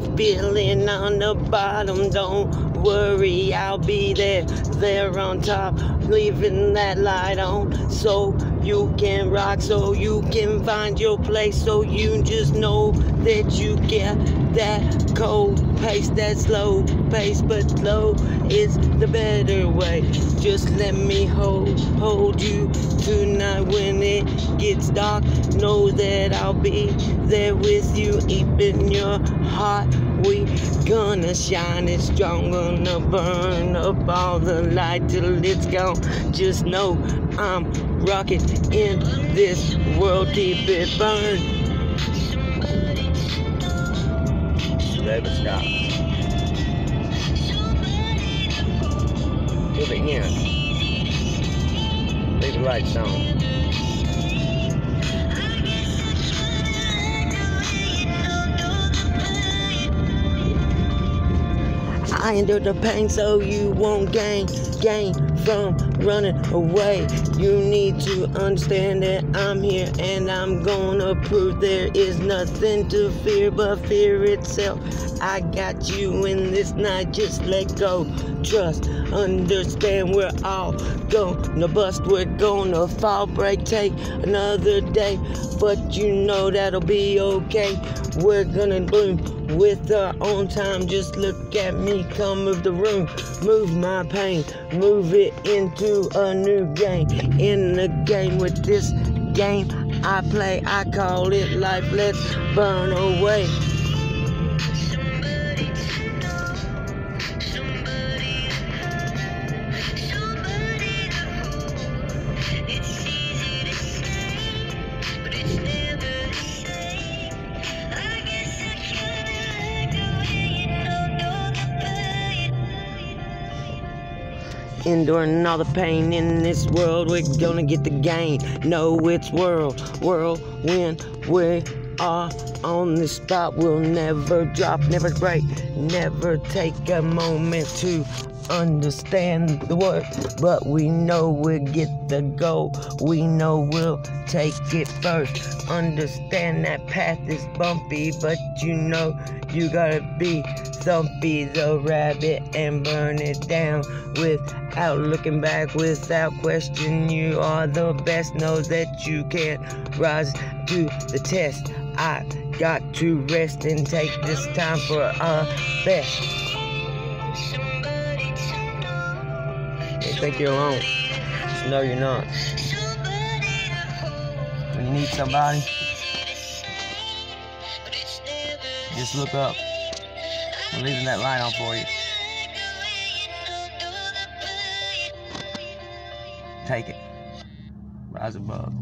feeling on the bottom. Don't worry, I'll be there, there on top, leaving that light on so you can rock, so you can find your place, so you just know that you get that cold pace, that slow pace, but slow is the better way. Just let me hold, hold you tonight when it gets dark. Know that I'll be there with you, keeping your heart. We gonna shine it strong, gonna burn up all the light till it's gone. Just know I'm rocking in this world, keep it. To the end. Leave the lights on. I endure the pain so you won't gain, gain from running away. You need to understand that I'm here and I'm gonna prove there is nothing to fear but fear itself. I got you in this night, just let go. Trust, understand we're all gonna bust, we're gonna fall, break, take another day. But you know that'll be okay. We're gonna bloom with our own time. Just look at me, come move the room, move my pain, move it into a new game. In the game with this game I play, I call it life. Let's burn away. Enduring all the pain in this world. We're gonna get the gain. No, it's world, world when We are on the spot. We'll never drop, never break, never take a moment to understand the word. But we know we'll get the goal. We know we'll take it first. Understand that path is bumpy, but you know you gotta be thumpy the rabbit and burn it down without looking back, without question. You are the best. Know that you can't rise to the test. I got to rest and take this time for a best. You think you're alone? Just know you're not. When you need somebody, just look up. I'm leaving that line on for you. Take it. Rise above.